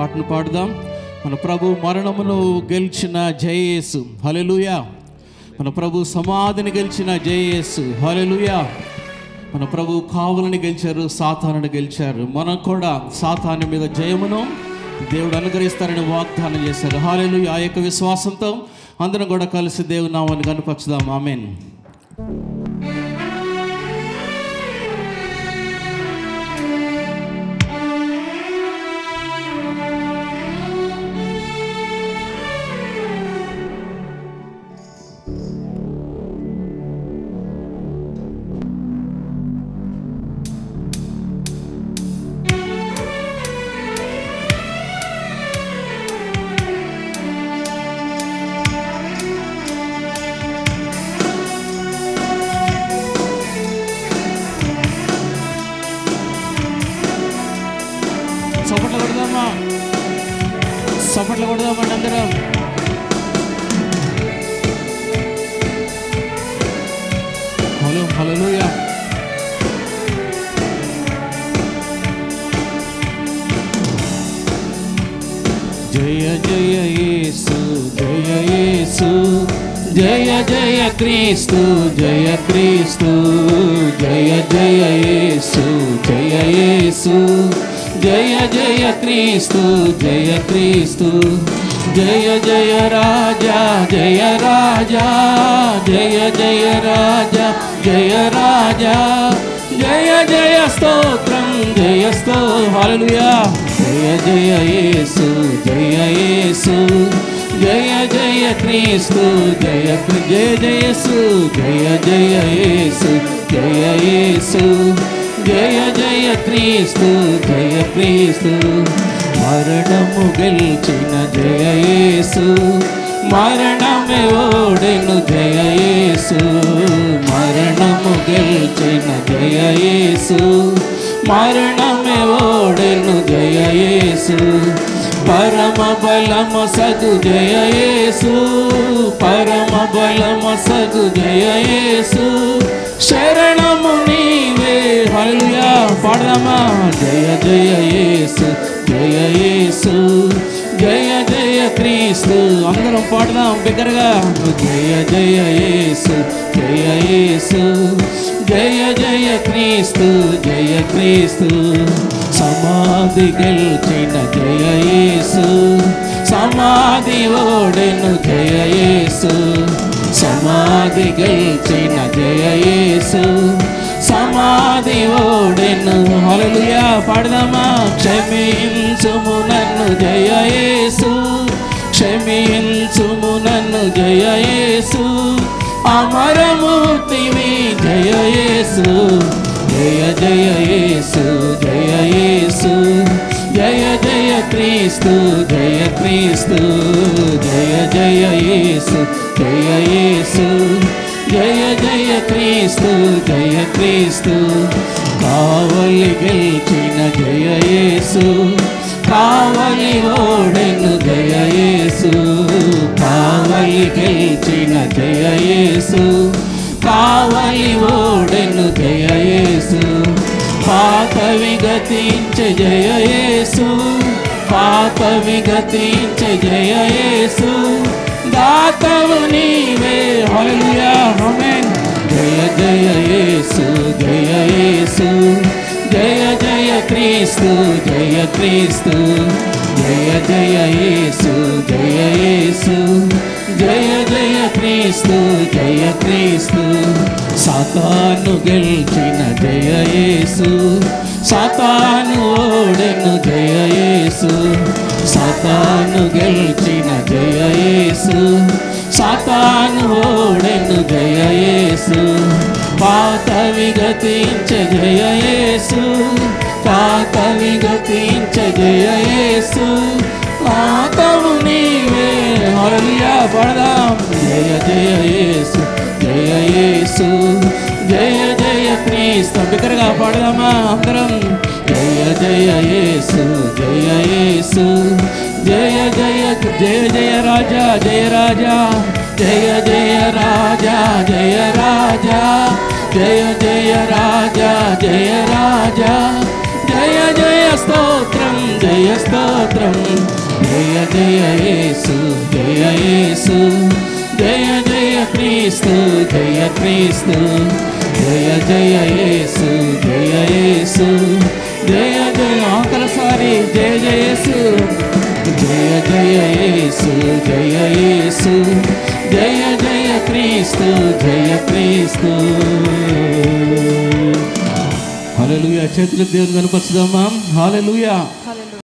పాటను పాడుదాం. మన ప్రభు మరణమును గెలిచిన జయేసు. హలెలుయా మన ప్రభు సమాధిని గెలిచిన జయేసు. హలెలుయా మన ప్రభు కావులని గెలిచారు సాతానుని గెలిచారు. మనం కూడా సాతాను మీద జయమును దేవుడు అనుగ్రహిస్తారని వాగ్దానం చేశారు. హాలెలు ఆ యొక్క విశ్వాసంతో అందరం కూడా కలిసి దేవుని నామాన్ని కనపరచుదాం ఆమెన్. చప్పట్లు కొడదామండి అందరం హలో హలోయా జయ జయ యేసు జయ యేసు జయ జయ క్రీస్తు జయ క్రీస్తు జయ జయ యేసు జయ యేసు జయ జయ క్రీస్తు జయ క్రీస్తు. జయ జయ రాజా జయ రాజా. జయ జయ రాజా జయ రాజా. జయ జయ స్తోత్రం జయ sto హల్లెలూయా. జయ జయ యేసు జయ యేసు. జయ జయ క్రీస్తు జయ జయ జయసు జయ జయ యేసు జయ యేసు. జయ జయ క్రీస్తు జయ క్రీస్తు. మరణము గెలిచిన జయ మరణమే ఓడెను జయ మరణము గెలిచిన జయ మరణమే ఓడెను జయ పరమ బలమ సగు జయ పరమ బలమ సగు జయ శరణ హల్లెలూయా పాడదామా జయ జయ యేసు జయ యేసు జయ జయ క్రీస్తు అందరం పాడదాం బిగ్గరగా జయ జయ యేసు జయ యేసు జయ జయ క్రీస్తు జయ క్రీస్తు సమాధి గెలిచిన జయ యేసు సమాధి ఓడెను జయ యేసు సమాధి గెలిచిన జయ యేసు సమాధి ఓడెను హల్లెలూయా పాడదామా. క్షమించుము నన్ను జయ యేసు. క్షమించుము నన్ను జయ యేసు. అమరమూర్తివి జయ యేసు. జయ జయ యేసు జయ యేసు. జయ జయ క్రీస్తు జయ క్రీస్తు. జయ జయ యేసు. జయ జయ జయ క్రీస్తు జయ క్రీస్తు. కావలి గెలిచిన జయ యేసు. కావలి ఓడెను జయ యేసు. కావలి గెలిచిన జయ యేసు. కావలి ఓడెను జయ యేసు. పాత విగతించ జయ యేసు. పాత విగతించ జయ యేసు. దాతవు నీవే హల్లెలూయా ఆమేన్ జయ జయ యేసు జయ యేసు జయ జయ క్రీస్తు జయ క్రీస్తు జయ జయ యేసు జయ యేసు జయ జయ క్రీస్తు జయ క్రీస్తు సాతాను గెలిచిన జయ యేసు సాతాను ఓడెను జయ యేసు సాతాను గెలిచిన పాత విగతించ జయ యేసు. పాత విగతించ జయ యేసు. ఆతము నీవే. హల్లెలూయా పడదాం. జయ జయ యేసు జయ యేసు. జయ జయ క్రీస్తు. బిగ్గరగా పాడదామా అందరం? జయ జయ యేసు జయ యేసు. జయ జయ జయ జయ రాజా జయ రాజా. జయ జయ రాజా జయ రాజా. జయ జయ రాజా జయ రాజా జయ జయ స్తోత్రం జయ స్తోత్రం జయ జయ యేసు జయ యేసు జయ జయ క్రీస్తు జయ క్రీస్తు జయ జయ యేసు జయ యేసు జయ జయ ఆఖరిసారి జయ జయ యేసు జయ జయ యేసు జయ యేసు చేతులు దేవుని కనపరచుదామా హాలెలుయా